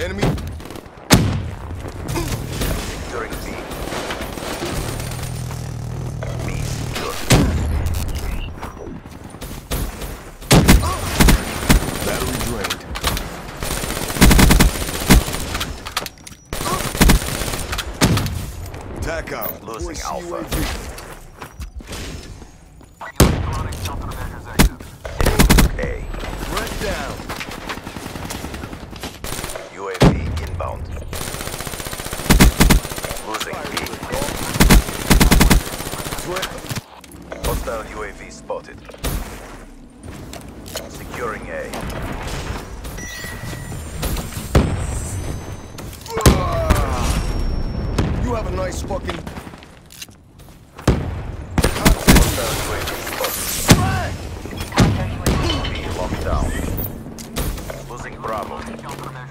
Enemy. Securing B. B. Battery drained. Tac out. Losing Alpha. Hostile UAV spotted. Securing A. You have a nice fucking... Hostile Losing Bravo.